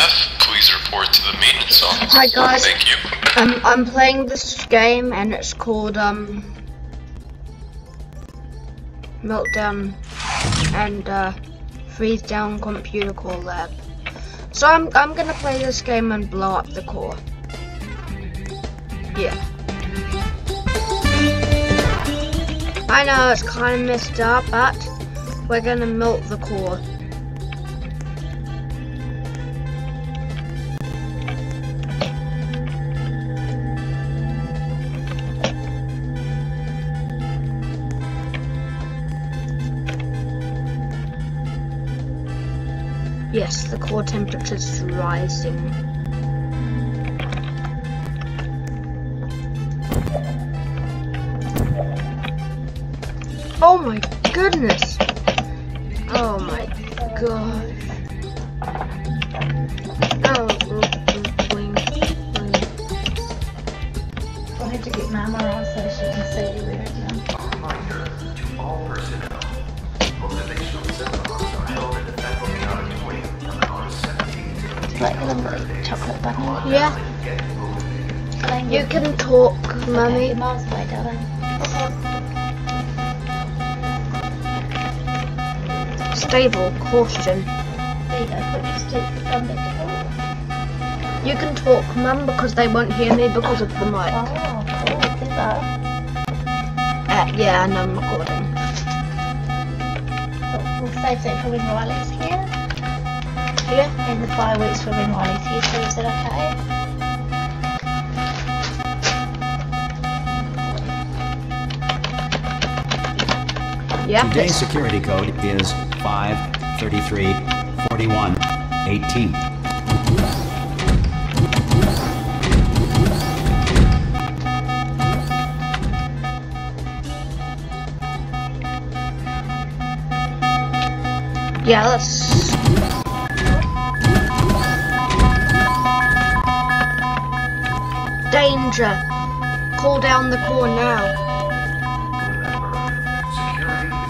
Staff, please report to the maintenance office. Hi, guys. Thank you. Um, I'm playing this game and it's called um Meltdown and uh, Freeze Down Computer Core Lab. So I'm I'm gonna play this game and blow up the core. Yeah. I know it's kind of messed up, but we're gonna melt the core. Yes, the core temperature is rising. Oh my goodness! Like the little chocolate bunny. Yeah, Get you can talk, mummy. Miles away, darling. Stable, caution. You go, put your stick on the door. You can talk, mum, because they won't hear me because of the mic. Oh, cool, clever. Uh, yeah, and I'm recording. We'll save that for when Riley's here. Yeah? And the fireworks for when Riley's here, so is that okay? Yeah. Today's security code is 5334118. Yeah, let's. Danger! Call down the core now. Remember.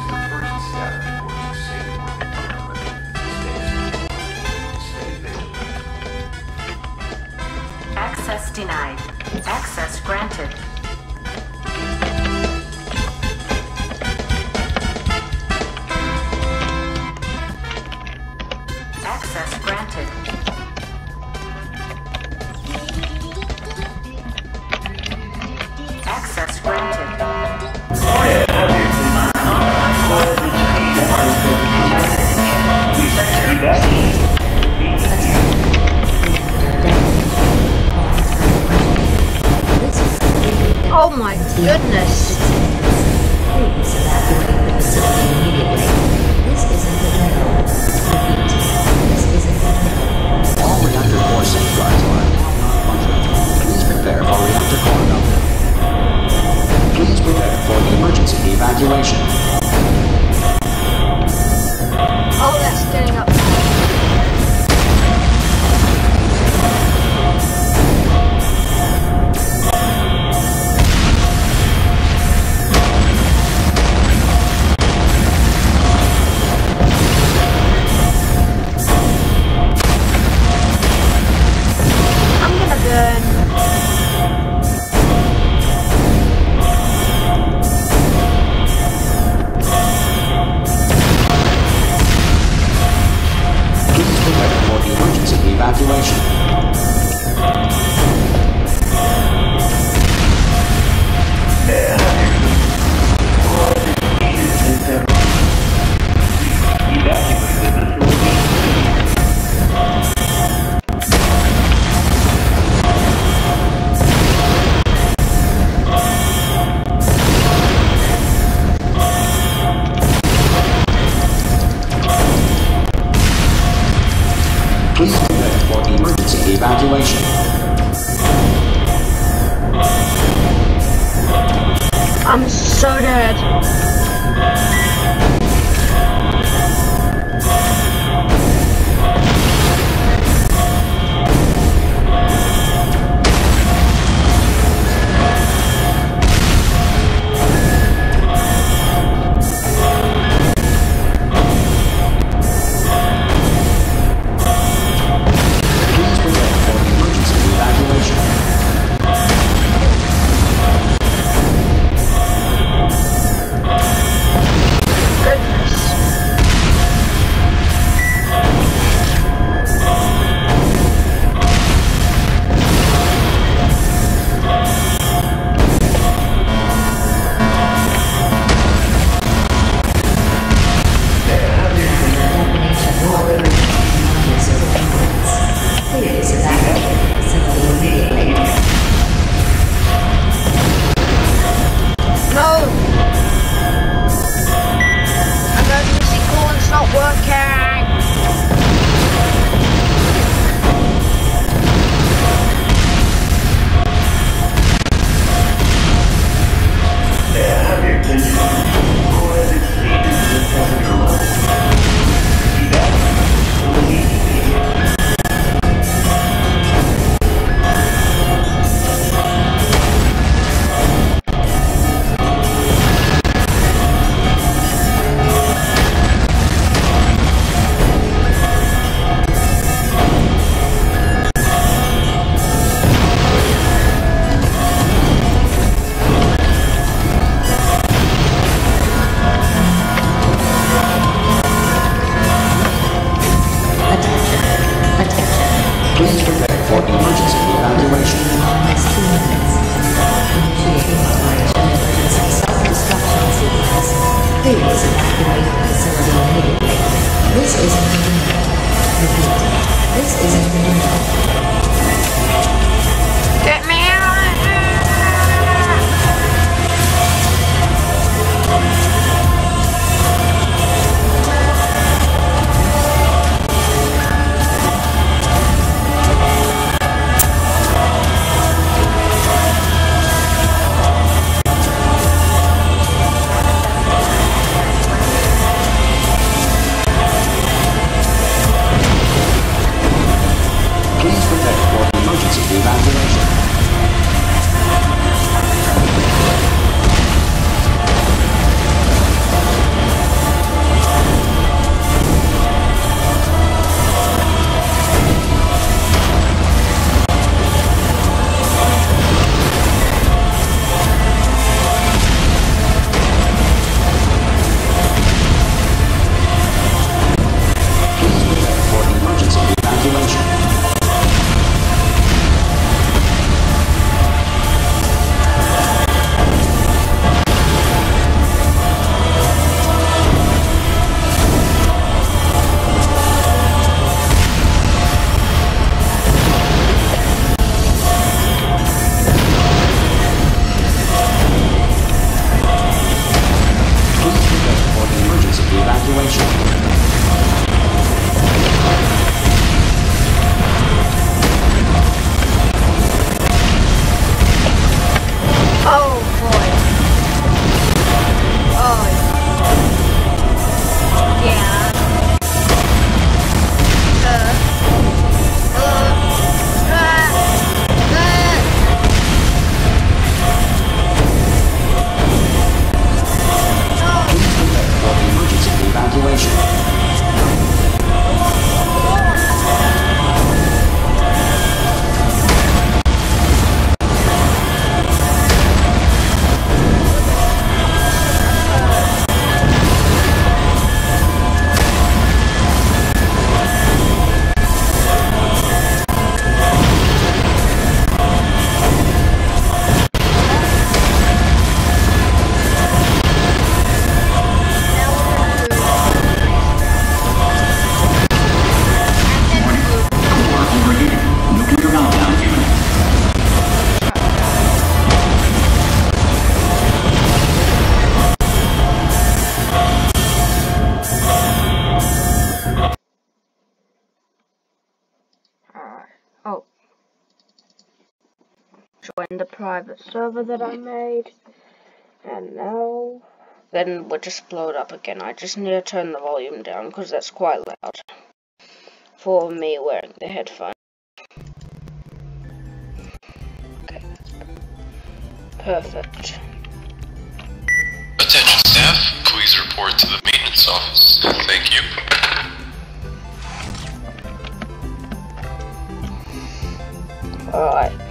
Access denied. Access granted. Oh my goodness! Evacuate the facility immediately. This isn't this isn't. All reactor are. Please prepare for reactor core meltdown. Please prepare for emergency evacuation. Oh, that's getting up. Private server that I made. And now. Then we'll just blow it up again. I just need to turn the volume down because that's quite loud. For me wearing the headphones. Okay. Perfect. Attention staff, please report to the maintenance office. Thank you. Alright.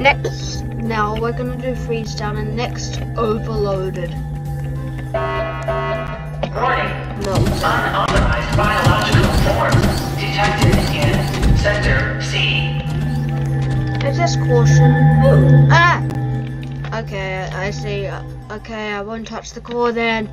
Next, now we're gonna do freeze down and next overloaded. Warning. No. Unauthorized biological forms detected in Sector C. Is this caution? Ah! Okay, I see. Okay, I won't touch the core then.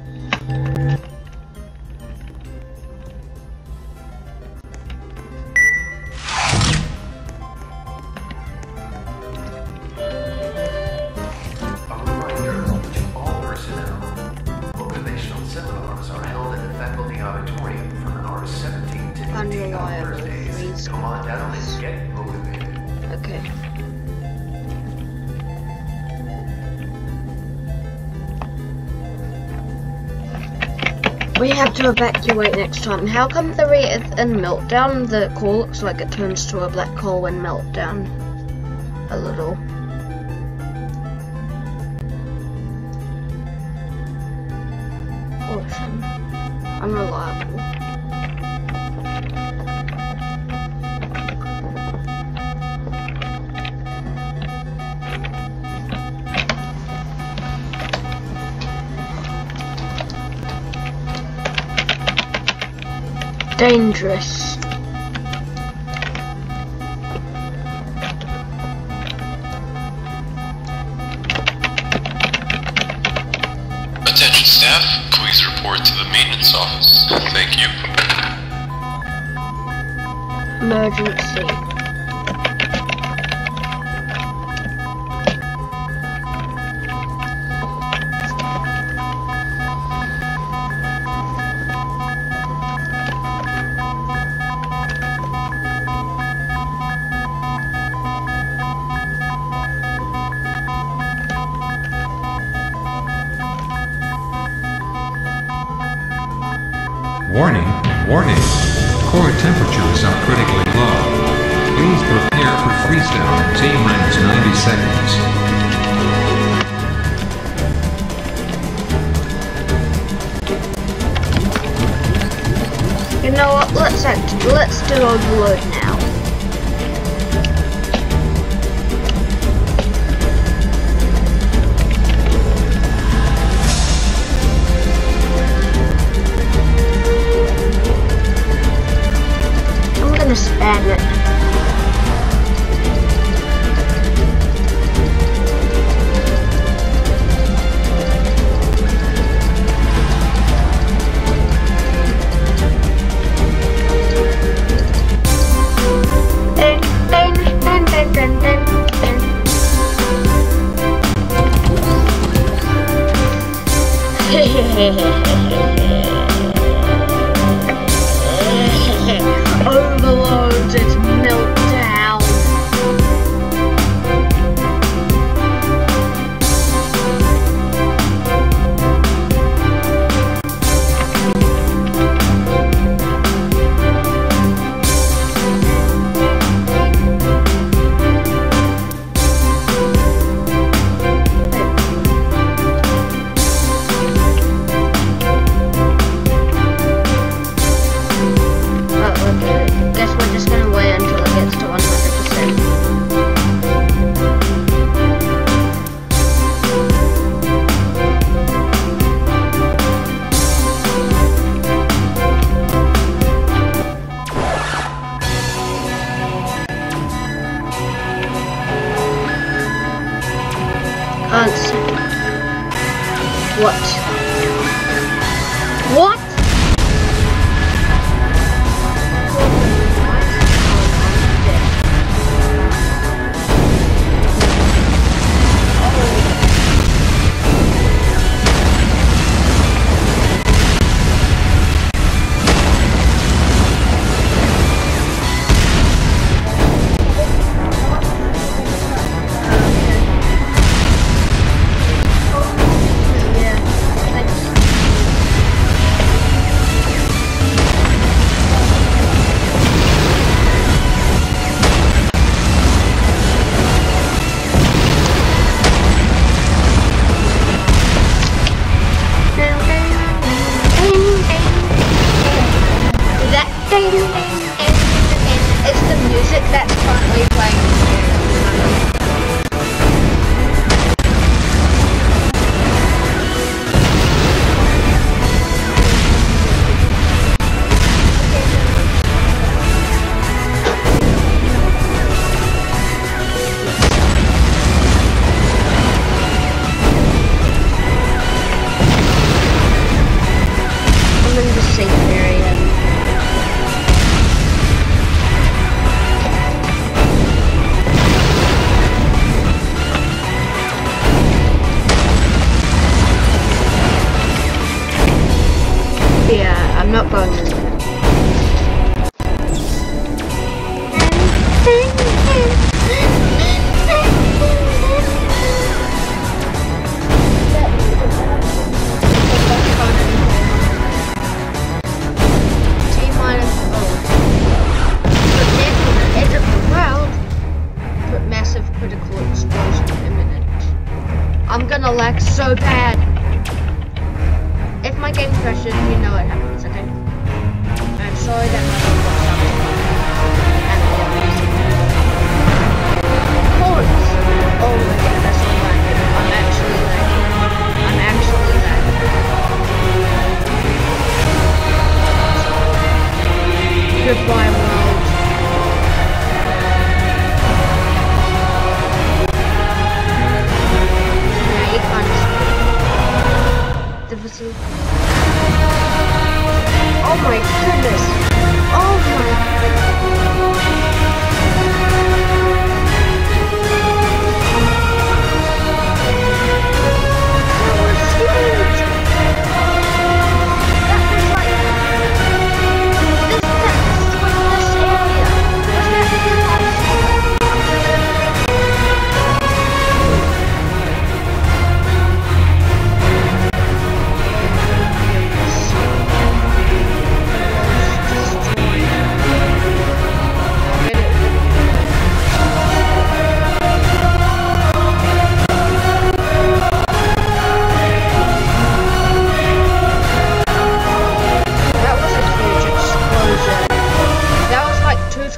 We have to evacuate next time. How come the rate in meltdown, the core looks like it turns to a black hole when meltdown? A little. dangerous. Warning, warning. Core temperature is critically low. Please prepare for freestyle in T-90 seconds. You know what? Let's let's do a.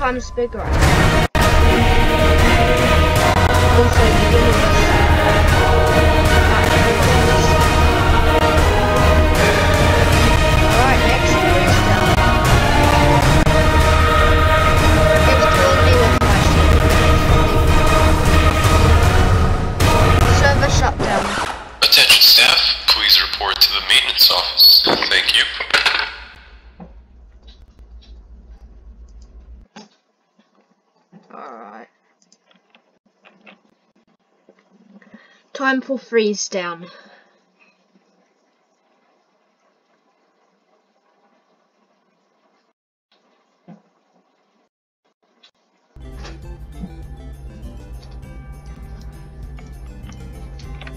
times bigger. Time for freeze down.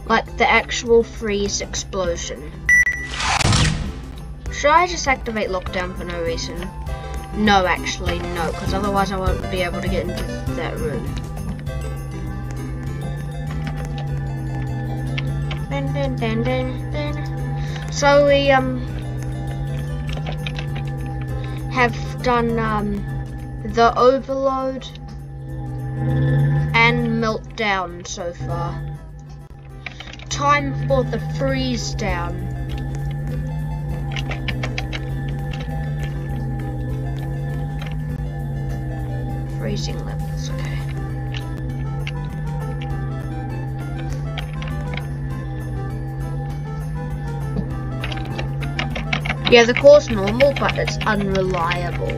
Like the actual freeze explosion. Should I just activate lockdown for no reason? No, actually, no, because otherwise I won't be able to get into that room. Dun, dun, dun. So we um have done um the overload and meltdown so far. Time for the freeze down. Freezing levels, Yeah, the core's normal, but it's unreliable.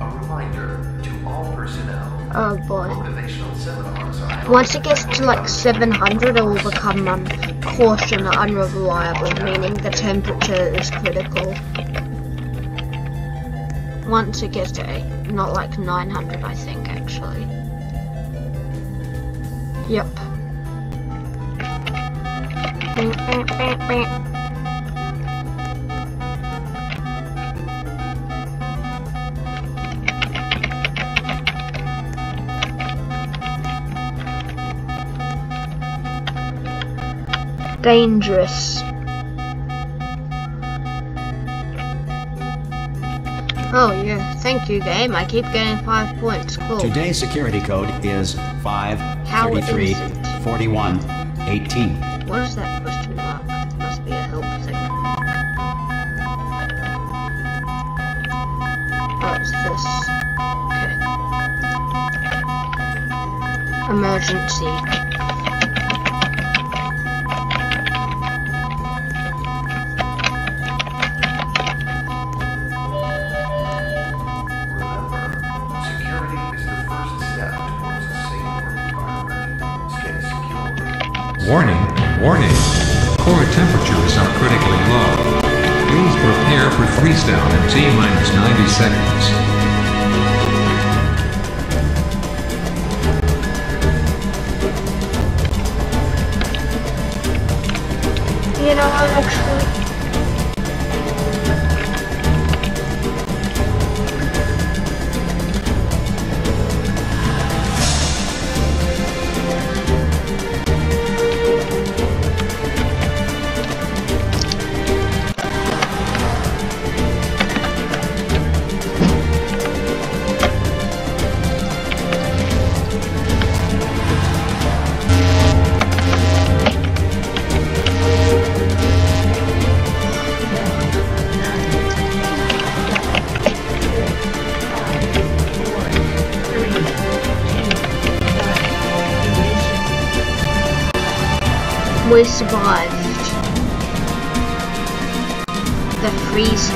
A reminder to all personnel, Oh boy. Once it gets to like 700, it will become um, caution unreliable, meaning the temperature is critical. Once it gets to eight, not like 900, I think actually. Yep. Dangerous. Oh yeah, thank you game. I keep getting five points. Cool. Today's security code is How is 5334118. What is that question mark? Must be a help thing. Oh, it's this. Okay. Emergency. Warning, warning. Core temperatures are critically low. Please prepare for freeze down in T minus 90 seconds. You know, I'm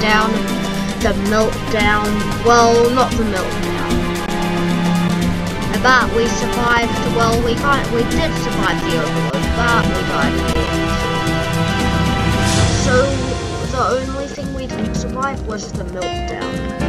freeze down, the meltdown, well, not the meltdown. But we survived, well, we kind we did survive the overload, but we died in the end. So, the only thing we didn't survive was the meltdown.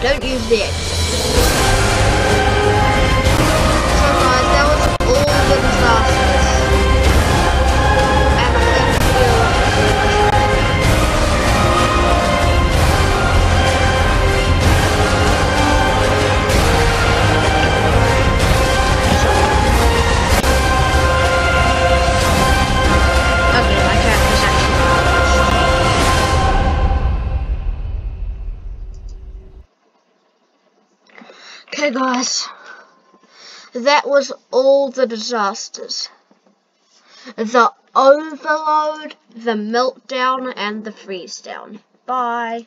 Don't use the that was all the disasters. The overload, the meltdown, and the freeze down. Bye.